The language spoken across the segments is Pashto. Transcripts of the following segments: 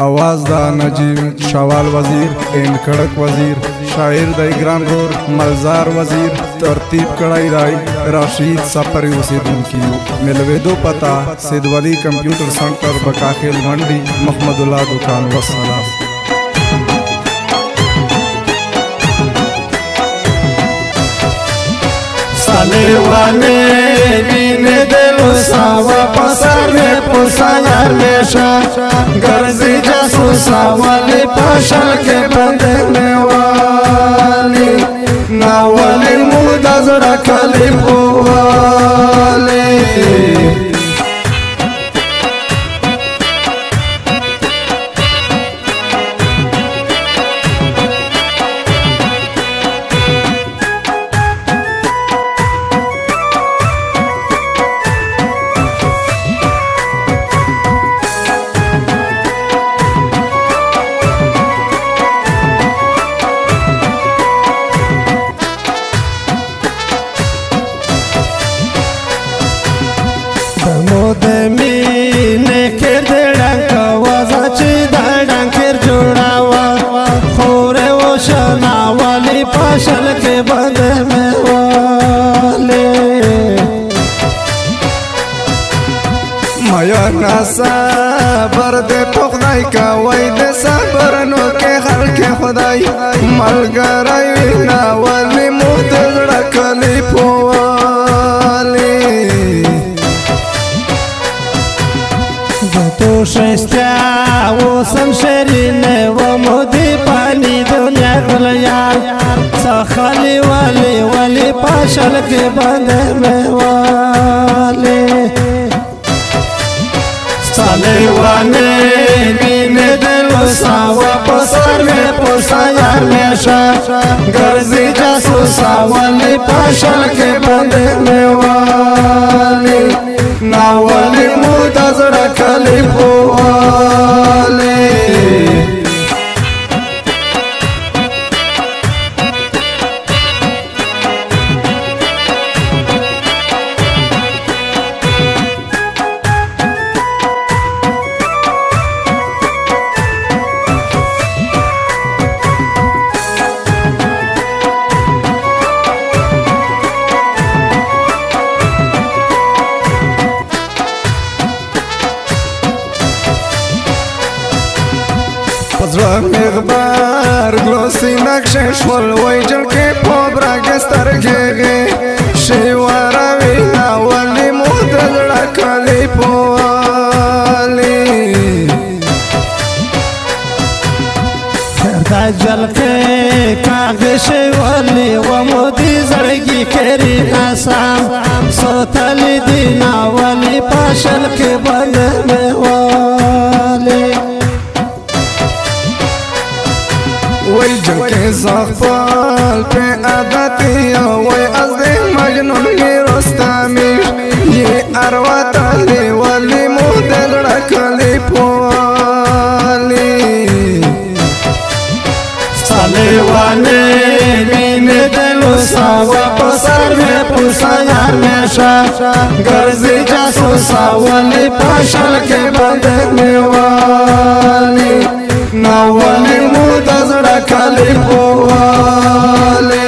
اواز دا نجیب شوال وزیر اند کڑک وزیر شاعر دای ګران غور ملزار وزیر ترتیب کړای دی راشد سفر اوسیدونکو ملویدو پتا سید ولی کمپیوټر سنټر بکاخیل منډي محمد الله دکان والسلام साले वाले नींद दे جاسوسا و پسر می پسر میشا گرزی جاسوسا ولی پاشل که بنده میوالی ناولی مود از رکلی بوالی شل کے بند میں والے میا ناسا بر دے خدای کا وای دے صبر نو کے هر کې خدای ملګری نه ولې مو دغړه کلی پو تا خالی والی والی پاشل کے بندے میں والی سالی والی مین دل ساوا پسر میں پوسا یار میں شا گرزی جاسو ساوالی پاشل کے بندے میں والی ناوالی مو تزڑا کلی پو زړه مغبار ګلوسي نقشه شول وای جلکه په برګ سترګې شي واره وینا ولې مو د زړه کلی پوالي دا جلکه کاغ شي ولې و مو د زړګي کری آسان سوتل دینا ولې پاشل وای جکه زغفال په عادتي وای از دې مجنون می رستامي یې اروا تلې والی مو دغړه کلی پوالی سالې وانه مين دلو ساوا پسر مې پوسایا مېشا ګرځي جاسو ساوالې پاشل کې باندې مې والی نو ولې مو د زړه کلي په واله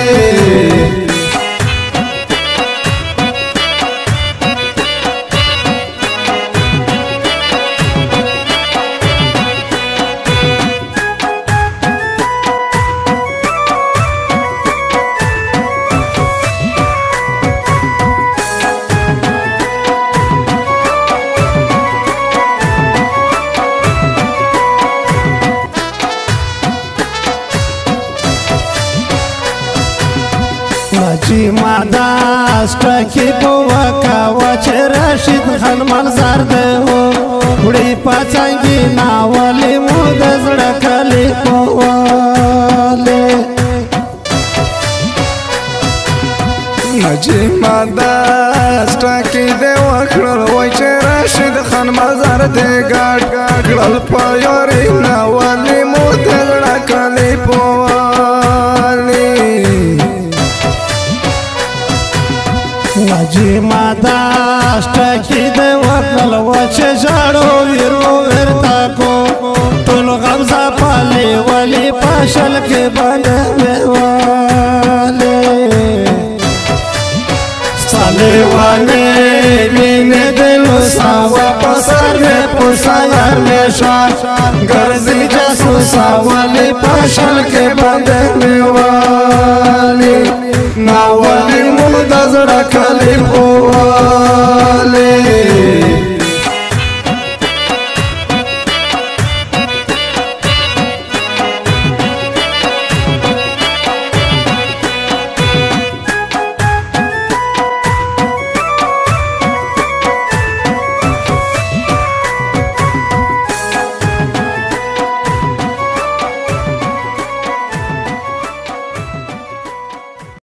دی ماداس ټکی بوا کا وچ راشد خان منظر ده هو وړي پاتانګي ناولې مو د زړه کلی کواله حاجی ماداس ټکی دی وکړل وچ راشد خان منظر ده ګاډ ګاډ په یوري ناو چې جاړو ویرو ورتا کو ټول غمزه پالې ولې پاشل کې باندې وېواله سالې وانه مين دل ساوا پسر مې پوسایا مې شا ګرځي جاسو ساوالې پاشل کې باندې وېواله ناوالې مو د زړه کلي خو